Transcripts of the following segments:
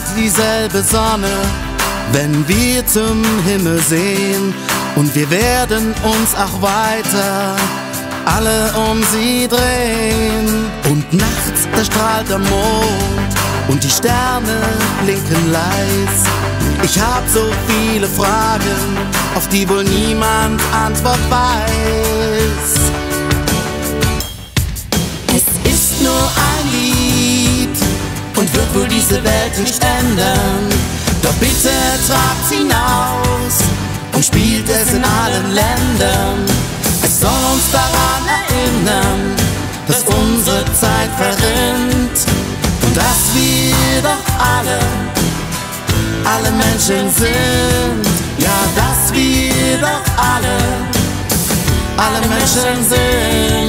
scheint dieselbe Sonne, wenn wir zum Himmel sehen und wir werden uns auch weiter alle um sie drehen. Und nachts, da strahlt der Mond und die Sterne blinken leis. Ich hab so viele Fragen, auf die wohl niemand Antwort weiß. Es ist nur ein Welt nicht ändern. Doch bitte tragt's hinaus und spielt es in allen Ländern. Es soll uns daran erinnern, dass unsere Zeit verrinnt und dass wir doch alle, alle Menschen sind. Ja, dass wir doch alle, alle Menschen sind.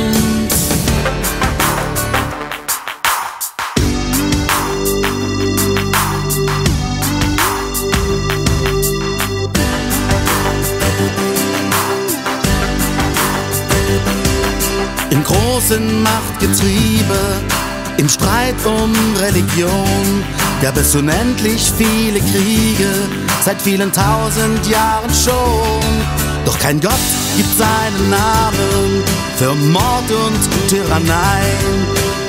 Großen Machtgetriebe, im Streit um Religion, gab es unendlich viele Kriege, seit vielen tausend Jahren schon. Doch kein Gott gibt seinen Namen für Mord und Tyrannei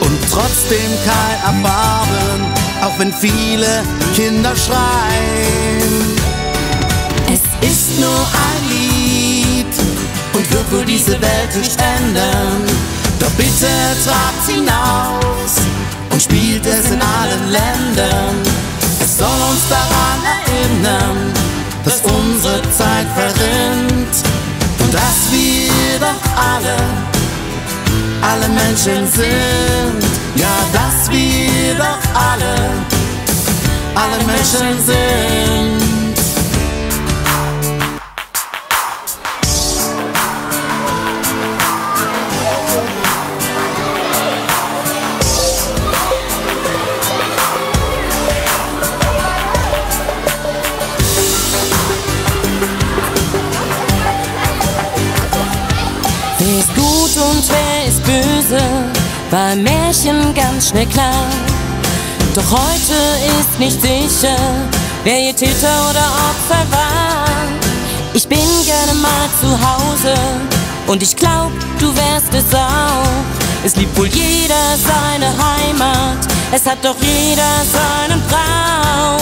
und trotzdem kein Erbarmen, auch wenn viele Kinder schreien. Es ist nur ein Lied und wird wohl diese Welt nicht ändern. Doch bitte tragt's hinaus und spielt es in allen Ländern. Es soll uns daran erinnern, dass unsere Zeit verrinnt und dass wir doch alle, alle Menschen sind. Ja, dass wir doch alle, alle Menschen sind. War Märchen ganz schnell klar. Doch heute ist nicht sicher, wer ihr Täter oder Opfer war. Ich bin gerne mal zu Hause und ich glaub, du wärst es auch. Es liebt wohl jeder seine Heimat, es hat doch jeder seinen Brauch.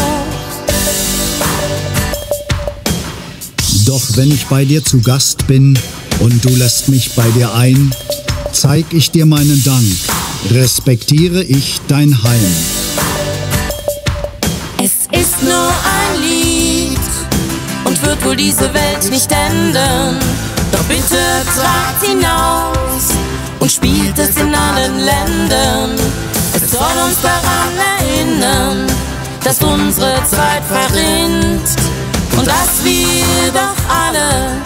Doch wenn ich bei dir zu Gast bin und du lässt mich bei dir ein, zeig ich dir meinen Dank, respektiere ich dein Heim. Es ist nur ein Lied und wird wohl diese Welt nicht ändern. Doch bitte tragt hinaus und spielt es in allen Ländern. Es soll uns daran erinnern, dass unsere Zeit verrinnt und dass wir doch alle,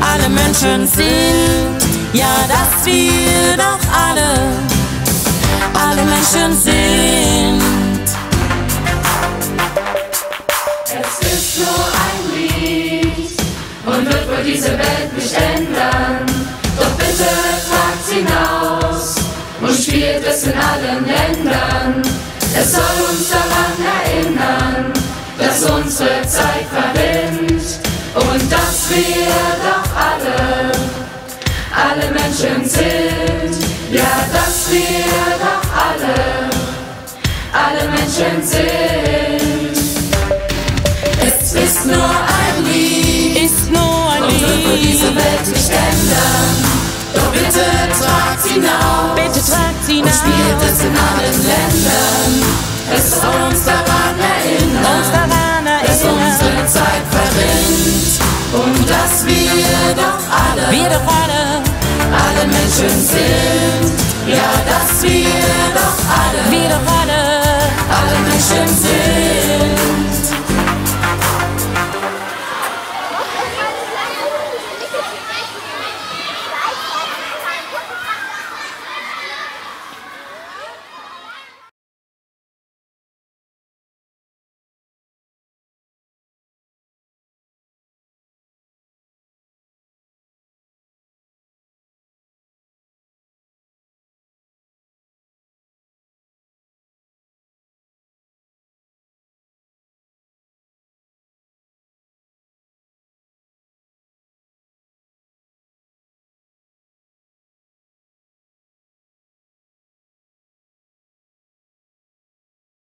alle Menschen sind. Ja, dass wir doch alle, alle Menschen sind. Es ist nur ein Lied und wird wohl diese Welt nicht ändern. Doch bitte tragt's hinaus und spielt es in allen Ländern. Es soll uns daran erinnern, dass unsere Zeit verrinnt und dass wir alle Menschen sind. Ja, dass wir doch alle, alle Menschen sind. Es ist nur ein Lied Ist nur ein und wird diese. Welt nicht ändern. Doch bitte tragt hinaus Bitte tragt sie und spielt nach. es in allen Ländern. Es soll uns daran Uns erinnern, daran dass erinnern, unsere Zeit verrinnt und dass wir doch alle, wir doch alle, alle Menschen sind. Ja, dass wir doch alle, wir doch alle, alle Menschen sind.